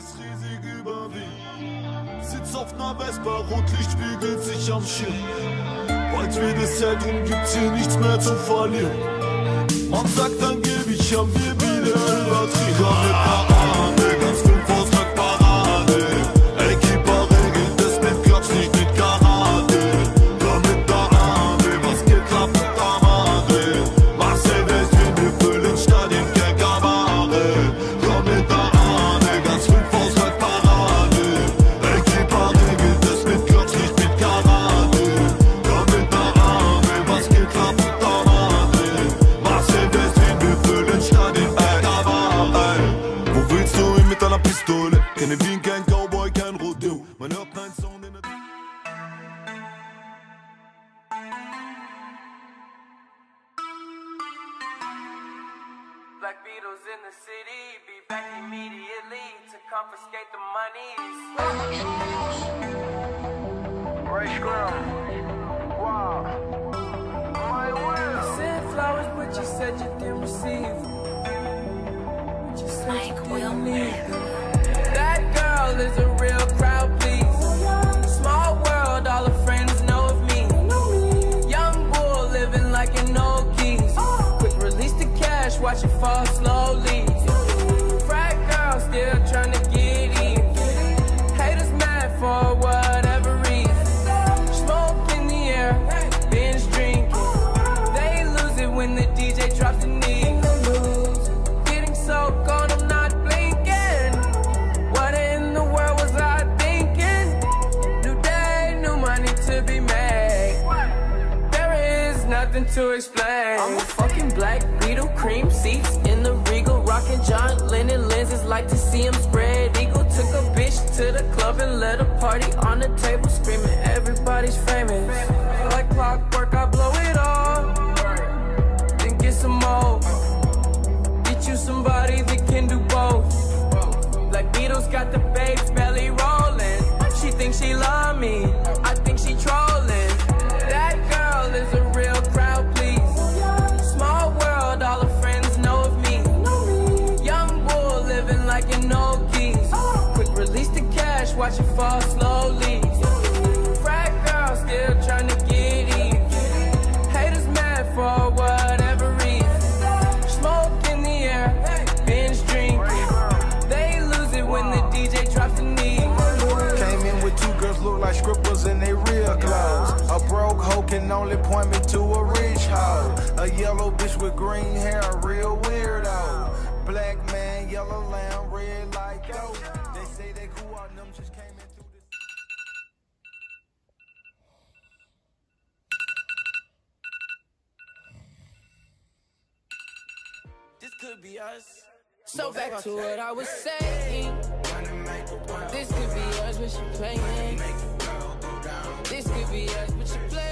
ist riesig über Wien. Sitz auf ner Vespa, Rotlicht spiegelt sich am Schirm. Bald wird es Zentrum, gibt's hier nichts mehr zu verlieren. Man sagt ein Wien, kein Cowboy, kein Rodeo. Man hört keinen Sound in der Black Beatles in the city, be back immediately to confiscate the monies. Ray Scrum. Cash, watch nothing to explain. I'm a fucking black Beatle, cream seats in the regal, rocking John Lennon lenses. Like to see him spread eagle. Took a bitch to the club and let a party on the table, screaming everybody's famous. Like clockwork, I blow it all, then get some more. Get you somebody that can do both. Black Beatles got the watch it fall slowly. Frat girl still trying to get in. Haters mad for whatever reason. Smoke in the air, binge drinking. They lose it when the DJ drops the knee. Came in with two girls look like scribbles in they real clothes. A broke hoe can only point me to a rich hoe. A yellow bitch with green hair, a real weirdo. Black man, yellow lamb, just came into this. This could be us. So back to what I was saying. This could be us, but she playing. This could be us, but she playing.